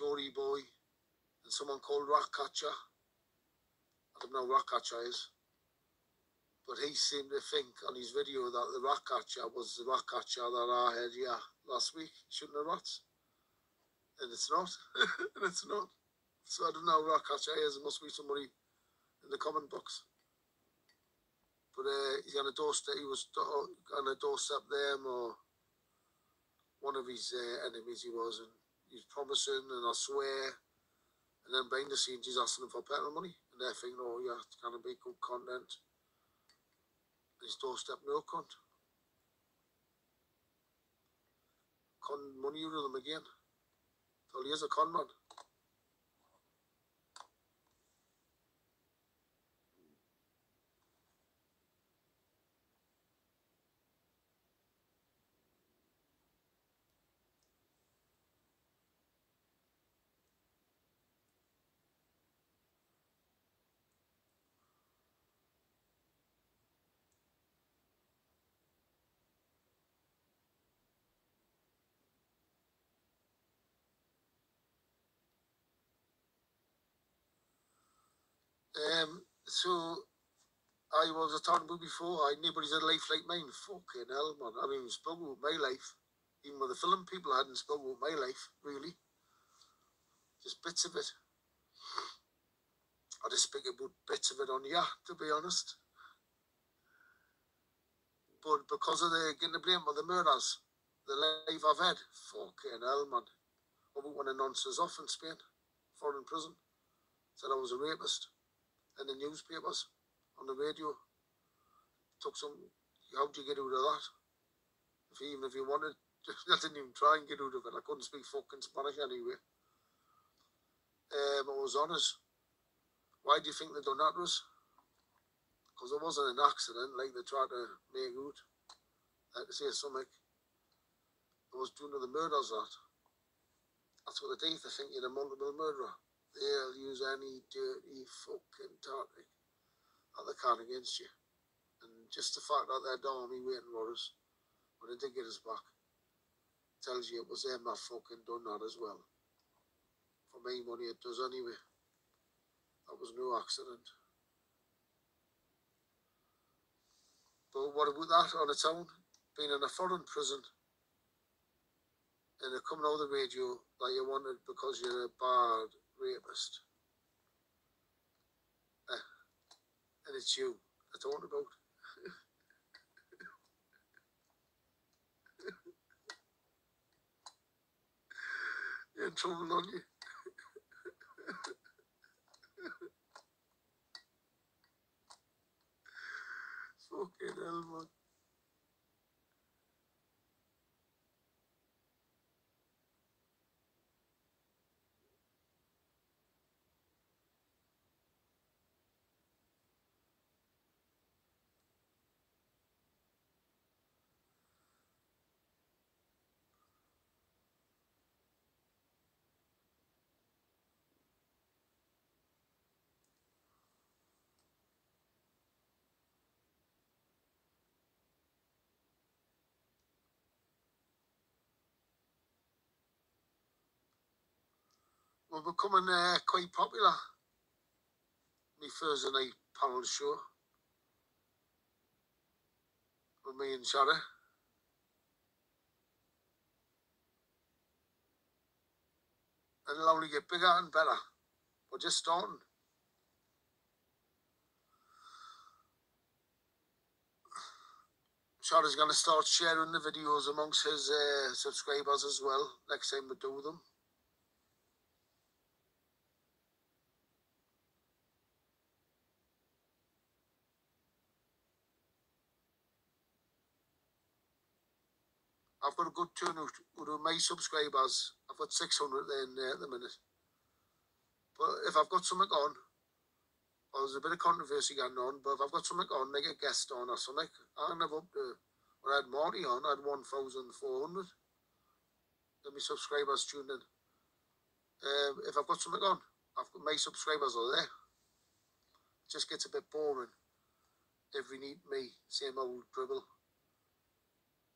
Jory Boy, and someone called Ratcatcher. I don't know who Ratcatcher is. But he seemed to think on his video that the Ratcatcher was the Ratcatcher that I had here last week, shooting the rats. And it's not. and it's not. So I don't know who Ratcatcher is. It must be somebody in the comment box. But uh, he's on a doorstep. He was on a doorstep them or one of his uh, enemies. He was, and he's promising, and I swear. And then behind the scenes, he's asking them for petrol money, and they're thinking, "Oh, yeah, it's gonna be good content." And his doorstep no cunt. Con money out of them again. Well, he is a con man. Um, so I was a talking about before, I nobody's had a life like mine. Fucking hell, man. I mean, spoke about my life. Even with the film people hadn't spoke about my life, really. Just bits of it. I just speak about bits of it on yeah, to be honest. But because of the getting the blame for the murders, the life I've had, fucking hell, man. I went when a nonsense off in Spain, foreign prison, said I was a rapist in the newspapers, on the radio. Took some, how'd you get out of that? If even if you wanted, I didn't even try and get out of it. I couldn't speak fucking Spanish anyway. Um, I was honest. Why do you think they done that to us? Because it wasn't an accident like they tried to make out. Like to say something. It was due to the murders that. That's what they do. They think you're a multiple murderer. They'll use any dirty tactic that they can against you. And just the fact that they're army waiting for us when they did get us back tells you it was them that fucking done that as well. For me money it does anyway. That was no accident. But what about that on its own? Being in a foreign prison and it coming of the radio that you wanted because you're a bad rapist. And it's you I talking about. You're in trouble on you. Fucking hell, man. We're becoming uh, quite popular. My Thursday night panel show with me and Shara. And it'll only get bigger and better. We're just starting. Shara's going to start sharing the videos amongst his uh, subscribers as well next time we do them. I've got a good turnout out of my subscribers. I've got 600 in there at the minute. But if I've got something on, well, there's a bit of controversy going on, but if I've got something on, like a guest on or something, I can have up to, when I had Marty on, I had 1,400. Then my subscribers tuned in. Um, if I've got something on, I've got my subscribers are there. It just gets a bit boring. Every need me, same old dribble.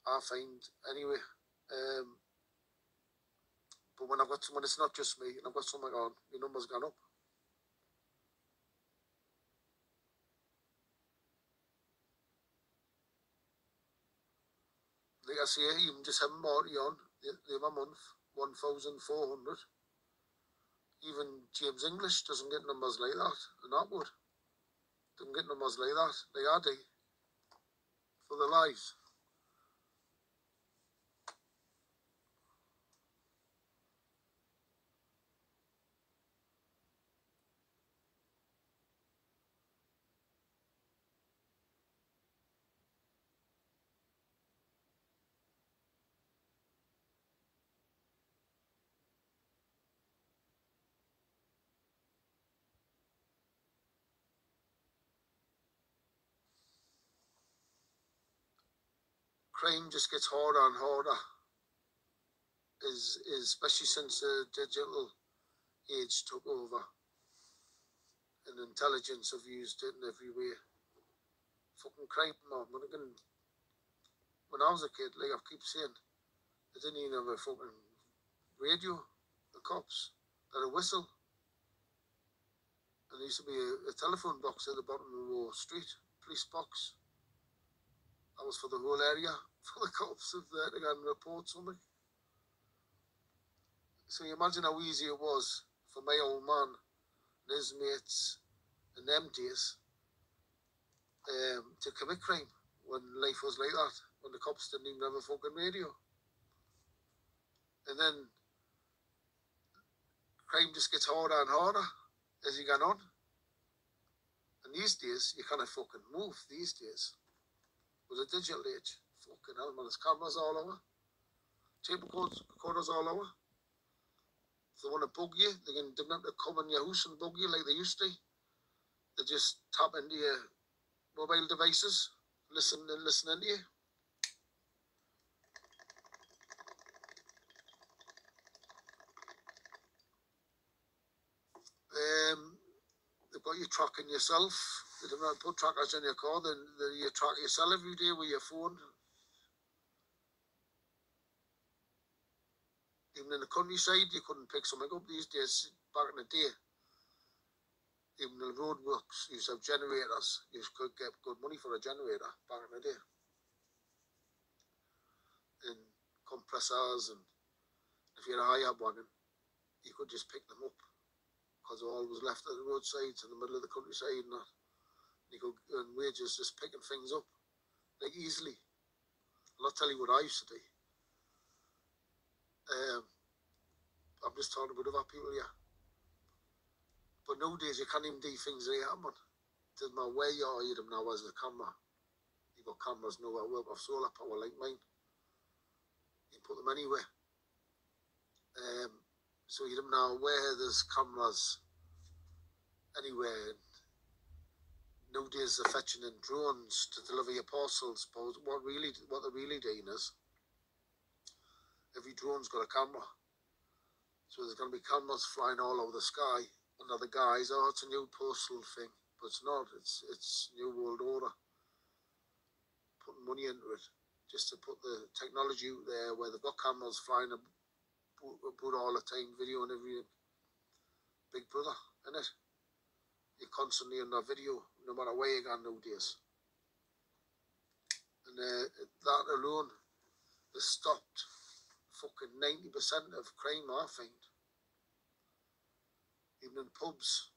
I find anyway. Um, But when I've got when it's not just me and I've got something on, my number's gone up. Like I say, even just having Marty on the, the other month, one thousand four hundred. Even James English doesn't get numbers like that, and that would. Doesn't get numbers like that, like I do. For the lives. Crime just gets harder and harder. Is is especially since the digital age took over, and intelligence have used it in every way. Fucking crime, man. When, again, when I was a kid, like I keep saying, they didn't even have a fucking radio. The cops, had a whistle. And there used to be a, a telephone box at the bottom of the street, police box. For the whole area, for the cops of there to and report something. So you imagine how easy it was for my old man and his mates and them days um, to commit crime when life was like that, when the cops didn't even have a fucking radio. And then crime just gets harder and harder as you go on. And these days, you can't fucking move these days with a digital age. Fucking hell, man, there's cameras all over. Tape recorders all over. If they want to bug you, they can they don't have to come in your house and bug you like they used to. They just tap into your mobile devices, listen and listen into you. Um, they've got you tracking yourself. They don't put trackers in your car, then, then you track yourself every day with your phone. Even in the countryside, you couldn't pick something up these days. Back in the day, even the roadworks used to have generators. You could get good money for a generator back in the day. And compressors, and if you had a high wagon, you could just pick them up because they all was left at the roadsides in the middle of the countryside and that. And could earn wages just picking things up like easily. I'll not tell you what I used to do. Um, I'm just talking about other people here. But nowadays you can't even do things like that, man. Doesn't matter where you are, you them now as a camera. You've got cameras now that work off solar power like mine. You put them anywhere. Um, so you don't know where there's cameras anywhere. Nowadays they're fetching in drones to deliver your parcels, but what really what they're really doing is every drone's got a camera. So there's going to be cameras flying all over the sky. Other guys, oh, it's a new postal thing, but it's not. It's it's new world order. Putting money into it just to put the technology out there where they've got cameras flying put all the time video and everything. Big brother, innit? You're constantly in that video, no matter where you're go nowadays. And uh, that alone has stopped fucking 90% of crime, I find. Even in pubs.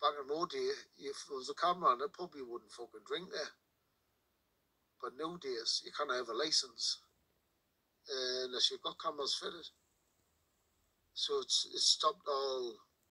Back in my day, if there was a camera a pub, you wouldn't fucking drink there. But nowadays, you can't have a license uh, unless you've got cameras fitted. So it's, it's stopped all